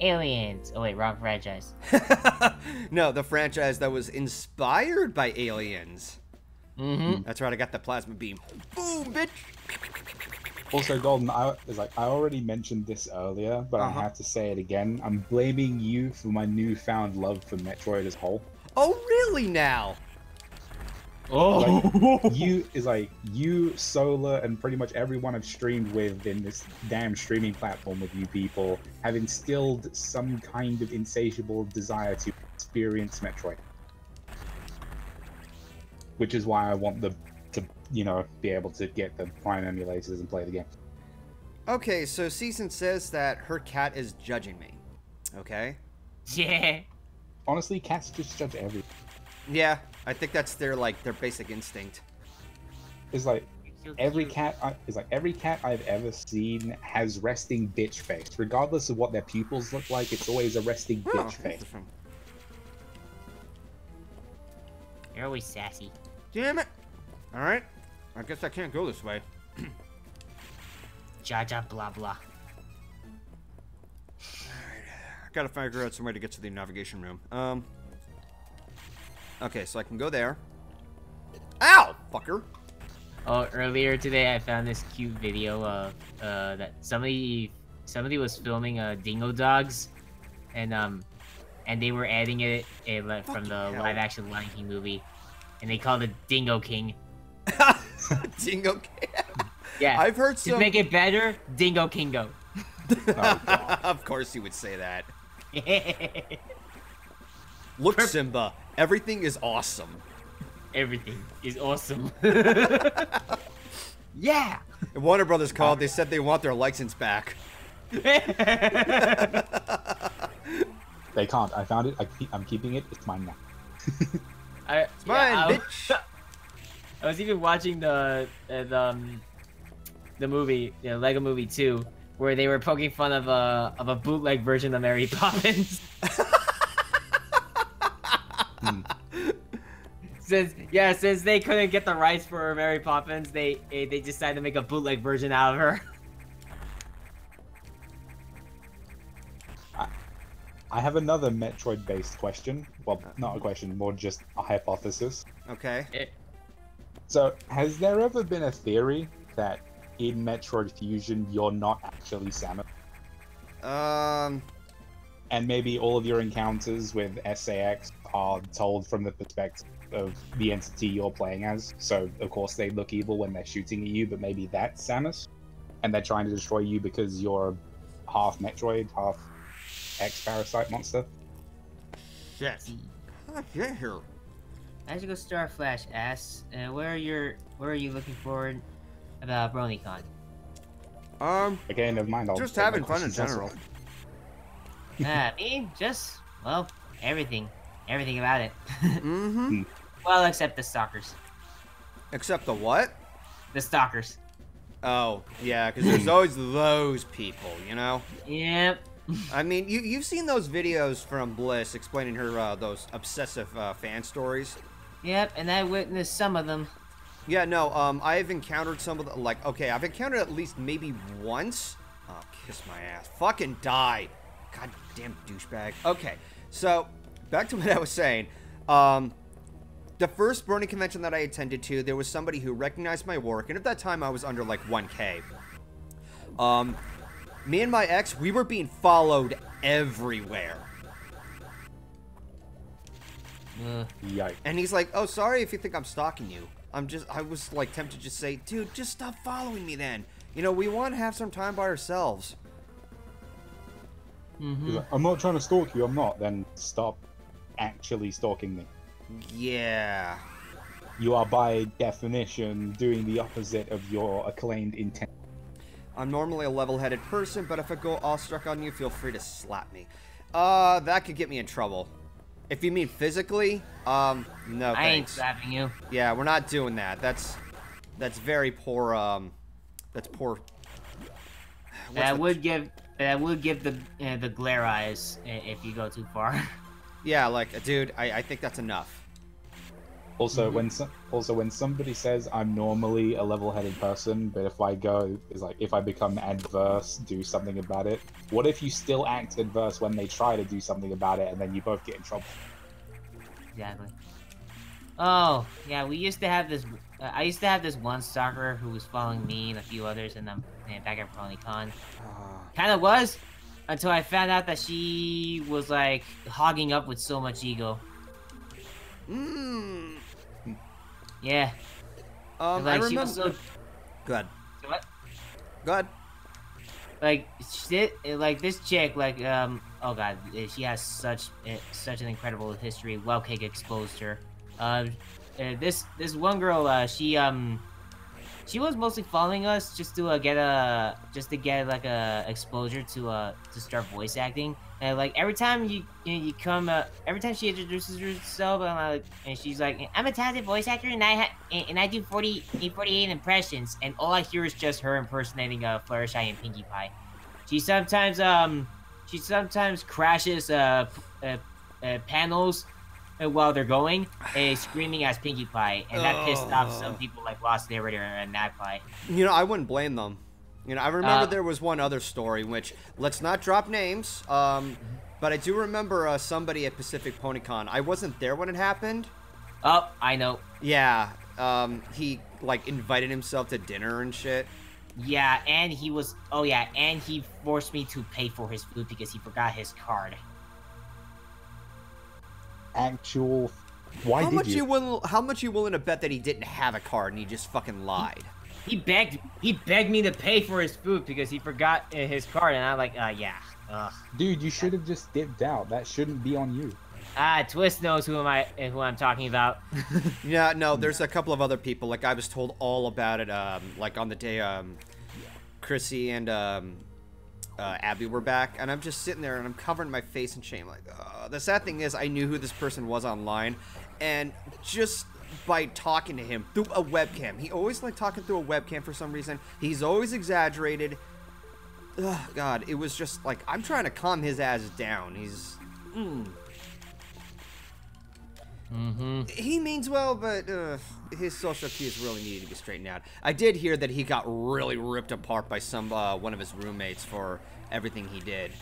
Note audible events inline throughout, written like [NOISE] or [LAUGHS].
Aliens. Oh wait, wrong franchise. [LAUGHS] no, the franchise that was inspired by aliens. Mm-hmm. That's right, I got the plasma beam. Boom, bitch! Also, Golden, I is like I already mentioned this earlier, but Uh-huh. I have to say it again. I'm blaming you for my newfound love for Metroid as a whole. Oh, really now? Oh. you is like you, Solar, and pretty much everyone I've streamed with in this damn streaming platform with you people have instilled some kind of insatiable desire to experience Metroid. Which is why I want the to you know be able to get the Prime emulators and play the game. Okay, so Season says that her cat is judging me. Okay? yeah. Honestly, cats just judge everything. Yeah, I think that's their, like, their basic instinct. It's like every cat I, is like every cat I've ever seen has resting bitch face. Regardless of what their pupils look like, it's always a resting Oh, bitch face. interesting. You're always sassy. Damn it! Alright, I guess I can't go this way. Jaja blah blah. All right, I gotta figure out some way to get to the navigation room. Um. Okay, so I can go there. Ow! Fucker! Oh, earlier today I found this cute video of uh, that somebody somebody was filming uh, Dingo Dogs, and um, and they were adding it, like, from the hell. live action Lion King movie, and they called it Dingo King. [LAUGHS] Dingo King. Yeah. I've heard to make it better, Dingo Kingo. [LAUGHS] of course, you would say that. [LAUGHS] Look, Simba. Everything is awesome. Everything is awesome. [LAUGHS] yeah. And Warner Brothers called. They said they want their license back. [LAUGHS] They can't. I found it. I keep, I'm keeping it. It's mine now. [LAUGHS] I, it's mine, I, bitch. I was even watching the uh, the, um, the movie, you know, Lego Movie 2, where they were poking fun of a of a bootleg version of Mary Poppins. Since yeah, since they couldn't get the rights for Mary Poppins, they eh, they decided to make a bootleg version out of her. [LAUGHS] I have another Metroid-based question. Well, not a question, more just a hypothesis. Okay. So, has there ever been a theory that in Metroid Fusion you're not actually Samus, Um. and maybe all of your encounters with SA-X are told from the perspective of the entity you're playing as? So, of course, they look evil when they're shooting at you, but maybe that's Samus, and they're trying to destroy you because you're half Metroid, half X parasite monster. Shit. How did I get here? Magical Star Flash asks, uh, "Where are your where are you looking forward about BronyCon?" Um. Okay, never mind. I'll Just having fun in general. Ah, me just well everything, everything about it. [LAUGHS] Mm-hmm. Well, except the stalkers. Except the what? The stalkers. Oh, yeah, because there's always those people, you know? Yep. I mean, you, you've seen those videos from Bliss explaining her, uh, those obsessive uh, fan stories. Yep, and I witnessed some of them. Yeah, no, um, I've encountered some of the, like, okay, I've encountered at least maybe once. Oh, kiss my ass. Fucking die. Goddamn douchebag. Okay, so, back to [LAUGHS] what I was saying. Um, the first Burning convention that I attended to, there was somebody who recognized my work, and at that time I was under like 1K. Um, me and my ex, we were being followed everywhere. Ugh. Yikes. And he's like, "Oh, sorry if you think I'm stalking you. I'm just I was like tempted to just say, "Dude, just stop following me then. You know, we want to have some time by ourselves." He's Mhm. like, I'm not trying to stalk you. I'm not. Then stop actually stalking me. Yeah. You are by definition doing the opposite of your acclaimed intent. I'm normally a level-headed person, but if I go awestruck on you, feel free to slap me. Uh, that could get me in trouble. If you mean physically, um, no I ain't thanks. slapping you. Yeah, we're not doing that. That's that's very poor. Um, that's poor. But I What's the- would give, but I would give the uh, the glare eyes if you go too far. [LAUGHS] Yeah, like, dude, I, I think that's enough. Also, Mhm. when some, also when somebody says I'm normally a level-headed person, but if I go is like if I become adverse, do something about it. What if you still act adverse when they try to do something about it, and then you both get in trouble? Exactly. Oh, yeah, we used to have this. Uh, I used to have this one stalker who was following me and a few others, and and back at PonyCon. Ah. Kind of was, until I found out that she was like hogging up with so much ego. Mm. Yeah. Um, like I she remember. was so. Go ahead. What? Go ahead. Like shit. Like this chick. Like um. Oh god, eh, she has such eh, such an incredible history. Love Cake exposed her. Um. Uh, this this one girl. Uh. She um. She was mostly following us just to uh, get a just to get like a exposure to uh to start voice acting and like every time you you, know, you come uh, every time she introduces herself and, like, and she's like I'm a talented voice actor and I ha- and, and I do 40 48 impressions and all I hear is just her impersonating uh Fluttershy and Pinkie Pie. She sometimes um she sometimes crashes uh, p- uh, uh panels uh, while they're going, uh, screaming as Pinkie Pie, and that pissed off some Oh. people like Lost Their Liberty and Magpie. You know, I wouldn't blame them. You know, I remember Uh, there was one other story, which let's not drop names. Um, but I do remember uh, somebody at Pacific PonyCon. I wasn't there when it happened. Oh, I know. Yeah. Um, he like invited himself to dinner and shit. Yeah, and he was. Oh yeah, and he forced me to pay for his food because he forgot his card. Actual. Why how did much you? will? How much you willing to bet that he didn't have a card and he just fucking lied? He begged. He begged me to pay for his food because he forgot uh, his card, and I'm like, uh, yeah. Ugh. Dude, you should have just dipped out. That shouldn't be on you. Ah, Twist knows who am I? uh, Who I'm talking about. [LAUGHS] Yeah, no, there's a couple of other people. Like I was told all about it. Um, like on the day um, Chrissy and um, uh, Abby were back, and I'm just sitting there and I'm covering my face in shame. Like, uh, the sad thing is, I knew who this person was online, and just by talking to him through a webcam, he always liked talking through a webcam for some reason. He's always exaggerated. Ugh, God, it was just like I'm trying to calm his ass down. He's. Mm, Mm-hmm. he means well, but uh, his social cues really needed to be straightened out. I did hear that he got really ripped apart by some uh, one of his roommates for everything he did,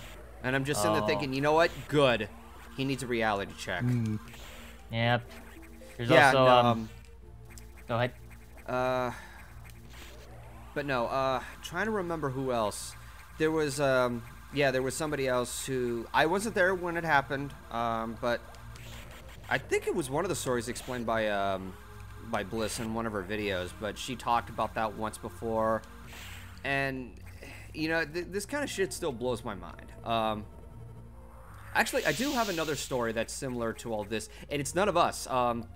and I'm just sitting there Oh. thinking, you know what? Good. He needs a reality check. Yep. There's yeah. also no, um, um, Go ahead. Uh, but no. Uh, trying to remember who else. There was um, yeah, there was somebody else who I wasn't there when it happened. Um, but I think it was one of the stories explained by um, by Bliss in one of her videos. But she talked about that once before, and you know, th- this kind of shit still blows my mind. Um. Actually, I do have another story that's similar to all this, and it's none of us. Um,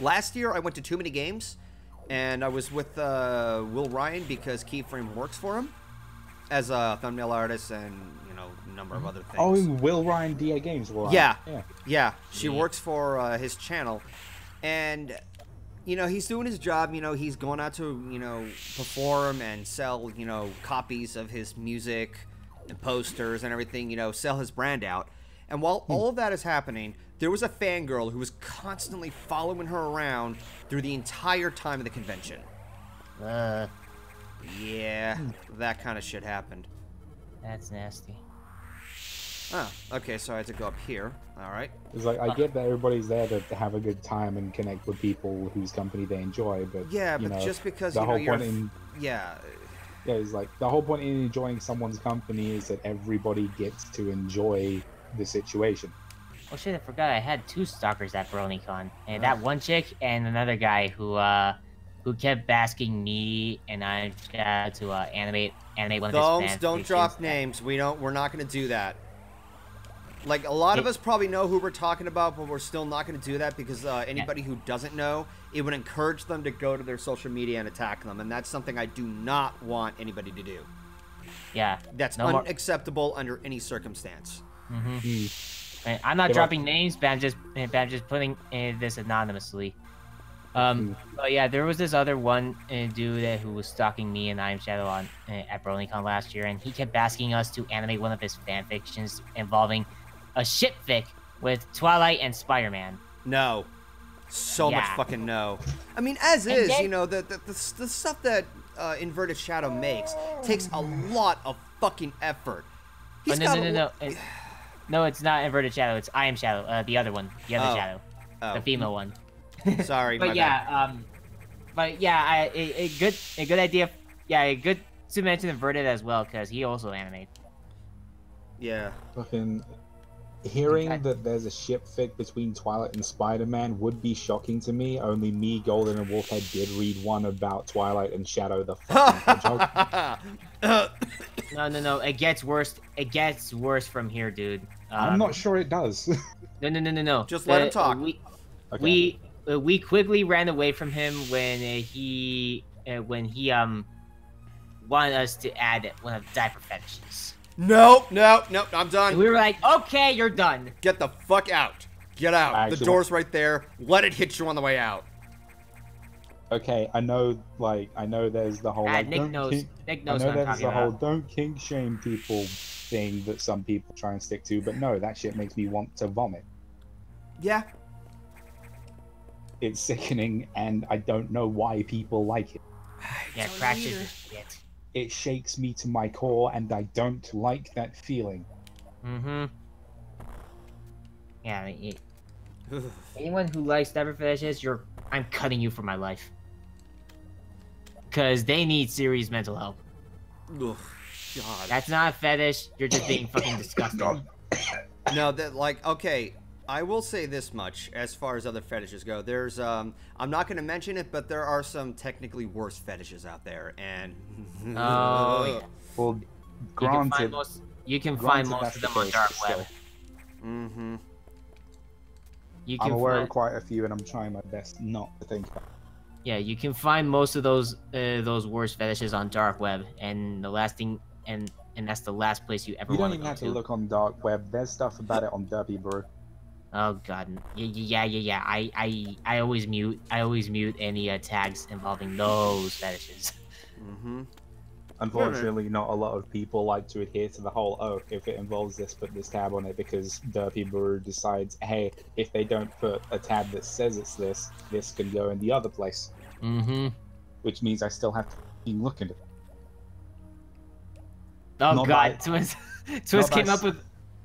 last year, I went to too many games, and I was with uh, Will Ryan because Keyframe works for him as a thumbnail artist and you know a number of other things. Oh, Will Ryan DAGames. Will Yeah. Yeah. Yeah, she Yeah. works for uh, his channel, and you know he's doing his job. You know he's going out to you know perform and sell you know copies of his music and posters and everything. You know sell his brand out. And while hmm. all of that is happening, there was a fangirl who was constantly following her around through the entire time of the convention. Uh, Yeah, hmm. that kind of shit happened. that's nasty. Oh, okay, so I had to go up here. All right. It's like I get that everybody's there to have a good time and connect with people whose company they enjoy, but Yeah, you but know, just because the you know whole you're, point in yeah, yeah, it's like the whole point in enjoying someone's company is that everybody gets to enjoy the situation. Oh shit! I forgot I had two stalkers at BronyCon, and that one chick and another guy who uh who kept basking me and I had to uh, animate animate one of his Thumbs, fan don't drop names. We don't. We're not going to do that. Like a lot of us probably know who we're talking about, but we're still not going to do that because uh, anybody who doesn't know, it would encourage them to go to their social media and attack them, and that's something I do not want anybody to do. Yeah. That's No more- unacceptable under any circumstance. Mm-hmm. And I'm not Yeah, dropping names, but I'm just but I'm just putting uh, this anonymously. Um, but yeah, there was this other one uh, dude uh, who was stalking me and I Am Shadow on uh, at BronyCon last year, and he kept asking us to animate one of his fan fictions involving a ship fic with Twilight and Spider-Man. No, So much fucking no. I mean, as And is, then- you know, the, the, the, the stuff that uh, Inverted Shadow makes takes a lot of fucking effort. Oh, He's no, got no, a no, no. Lo- It- no, it's not inverted shadow. It's I am shadow. Uh, the other one, the other Oh. shadow, Oh, the female one. [LAUGHS] sorry, my But bad. yeah, um, but yeah, I, a, a good, a good idea. Yeah, a good to mention inverted as well because he also animates. Yeah. Fucking hearing Okay. that there's a ship fic between Twilight and Spider-Man would be shocking to me. Only me, Golden, and Wolfhead did read one about Twilight and Shadow the fucking Hedgehog. [LAUGHS] No, no, no. It gets worse. It gets worse from here, dude. Um, I'm not sure it does. [LAUGHS] No, no, no, no, no. Just let him Uh, talk. We Okay. we uh, we quickly ran away from him when uh, he uh, when he um wanted us to add one of the diaper fetishes. no, no, no, I'm And done. we were like, okay, you're done. Get the fuck out. Get out. I the door's right there. Let it hit you on the way out. okay, I know, like, I know there's the whole Ah, like, Nick don't knows. kink- Nick knows know what I'm there's talking the whole don't kink shame people thing that some people try and stick to, but no, that shit makes me want to vomit. Yeah. It's sickening, and I don't know why people like it. [SIGHS] Yeah, Don't crashes either. his shit. It shakes me to my core, and I don't like that feeling. Mm-hmm. Yeah, I mean, it- anyone who likes diaper fetishes, you're I'm cutting you from my life. Cause they need serious mental help. Ugh, God. That's not a fetish. You're just being fucking [LAUGHS] disgusting. No, that like okay. I will say this much as far as other fetishes go. There's um I'm not going to mention it, but there are some technically worse fetishes out there and [LAUGHS] Oh, yeah. Well, You can find granted, most. You can find most of them on dark web. still, Mhm. You I'm can aware find, of quite a few, and I'm trying my best not to think about. it. yeah, you can find most of those uh, those worst fetishes on dark web, and the last thing, and and that's the last place you ever You don't even go have to. to look on dark web. There's stuff about it on Derpy Brew. Oh god, yeah, yeah, yeah, yeah. I, I, I always mute. I always mute any uh, tags involving those fetishes. Mhm. Unfortunately, not a lot of people like to adhere to the whole "oh, if it involves this, put this tab on it," because Derpibooru decides, "Hey, if they don't put a tab that says it's this, this can go in the other place," Mm-hmm. which means I still have to keep looking at it. Oh Not god, by- Twist, Twist by came up with.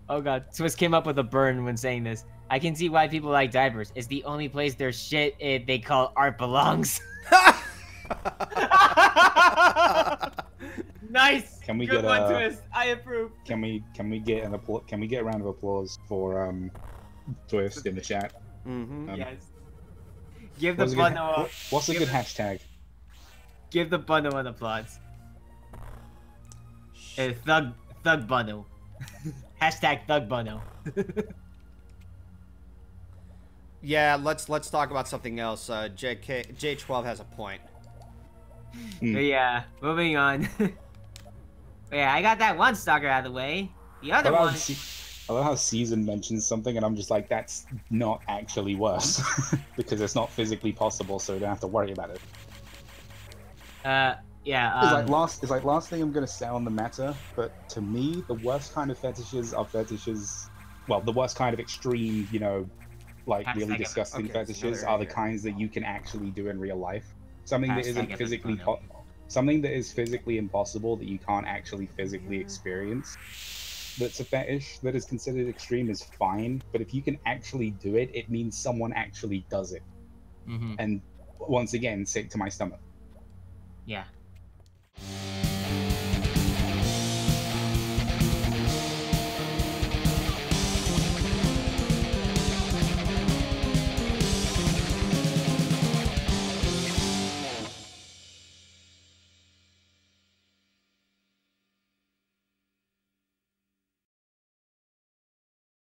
Oh god, Twist came up with a burn when saying this. I can see why people like diapers. It's the only place their shit eh, they call art belongs. [LAUGHS] nice. Can we Good get one, a- Twist. I approve. Can we can we get an appla- can we get a round of applause for um Twist in the chat? Mhm. Um, yes. Give the What's a good, bundle. what's a good hashtag? Give the bundle an applause. Uh, thug, thug bundle. [LAUGHS] Hashtag thug bundle. Yeah, let's let's talk about something else. Uh, JK J12 has a point. Hmm. Yeah, moving on. [LAUGHS] yeah, I got that one stalker out of the way. The I other love, how one. Se- I love how Season mentions something, and I'm just like, that's not actually worse [LAUGHS] because it's not physically possible, so we don't have to worry about it. Uh, yeah. It's Um, like last. It's like last thing I'm gonna say on the matter, but to me, the worst kind of fetishes are fetishes. Well, the worst kind of extreme, you know, like Hashtag really disgusting Okay, fetishes another are the kinds that you can actually do in real life. Something that Hashtag isn't physically I po- something that is physically impossible that you can't actually physically experience. That's a fetish that is considered extreme is fine, but if you can actually do it, it means someone actually does it. mhm, And once again, sick to my stomach. yeah. Thank you